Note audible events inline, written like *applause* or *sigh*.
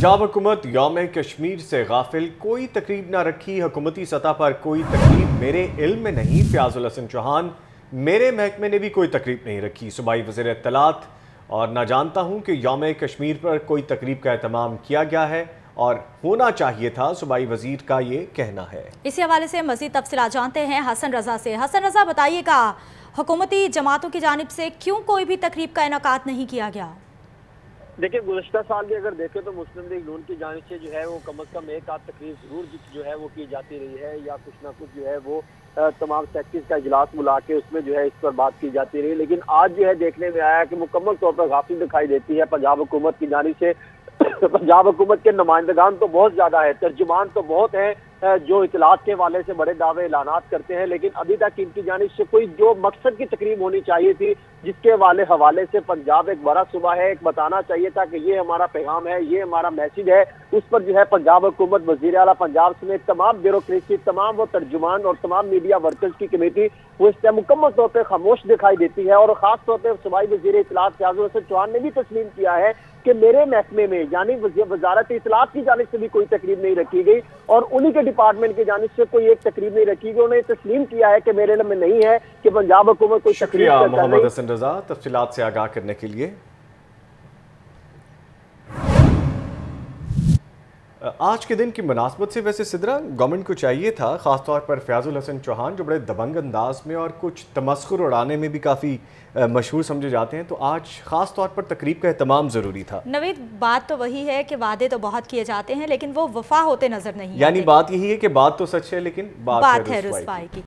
Job حکومت یوم کشمیر سے غافل، کوئی تقریب نہ رکھی، حکومتی سطح پر کوئی تقریب میرے علم میں نہیں، فیاض الحسن چوہان، میرے محکمے نے بھی کوئی تقریب نہیں رکھی۔ صوبائی وزیر اطلاعات، اور نہ جانتا ہوں کہ یوم کشمیر پر کوئی تقریب کا اہتمام کیا گیا ہے، اور ہونا چاہیے تھا، صوبائی وزیر کا یہ کہنا ہے۔ اسی حوالے سے مزید تفصیلات جانتے ہیں حسن رضا سے۔ حسن رضا، بتائیے گا، حکومتی جماعتوں کی جانب سے کیوں کوئی بھی تقریب کا انعقاد نہیں کیا گیا؟ دیکھیں گزشتہ سال بھی اگر دیکھیں تو مسلم لیگ نون کی جانب سے جو ہے وہ کم از کم ایک آدھ تقریب ضرور جو ہے وہ کی جاتی رہی ہے یا کچھ نہ کچھ جو ہے وہ تمام سیکٹرز کا اجلاس بلا کے اس میں جو ہے اس پر بات کی جاتی رہی۔ لیکن آج جو ہے دیکھنے میں آیا کہ مکمل طور پر غافل دکھائی دیتی ہے پنجاب حکومت کی جانب سے۔ *coughs* پنجاب حکومت کے نمائندگان تو بہت زیادہ ہے ترجمان تو بہت ہیں جو اطلاعات کے والے سے بڑے دعوے اعلانات کرتے ہیں، لیکن ابھی تک ان کی جانب سے کوئی جو مقصد کی تقریب ہونی چاہیے تھی، جس کے والے حوالے سے پنجاب ایک بڑا صوبہ ہے، ایک بتانا چاہیے تھا کہ یہ ہمارا پیغام ہے، یہ ہمارا میسج ہے۔ اس پر جو ہے پنجاب حکومت، وزیر اعلیٰ پنجاب سمیت تمام بیوروکریسی، تمام وہ ترجمان اور تمام میڈیا ورکرز کی کمیٹی، وہ اس سے مکمل طور پہ خاموش دکھائی دیتی ہے۔ اور خاص طور پہ صوبائی وزیر اطلاعات فیاض حسن چوہان نے بھی تسلیم کیا ہے کہ میرے محکمے میں یعنی وزارت اطلاعات کی جانب سے بھی کوئی تقریب نہیں رکھی گئی۔ اور انہی کے ڈپارٹمنٹ کی جانب سے کوئی ایک تقریب نہیں رکھی گئے انہوں نے تسلیم کیا ہے کہ میرے علم میں نہیں ہے کہ پنجاب حکومت کوئی تقریب محمد حسن رضا تفصیلات سے آگاہ کرنے کے لیے۔ آج کے دن کی مناسبت سے ویسے سدرا گورنمنٹ کو چاہیے تھا خاص طور پر فیاض الحسن چوہان جو بڑے دبنگ انداز میں اور کچھ تمسخر اڑانے میں بھی کافی مشہور سمجھے جاتے ہیں تو آج خاص طور پر تقریب کا اہتمام ضروری تھا۔ نوید بات تو وہی ہے کہ وعدے تو بہت کیے جاتے ہیں لیکن وہ وفا ہوتے نظر نہیں یعنی بات یہی ہے کہ بات تو سچ ہے لیکن بات ہے رسوائی کی۔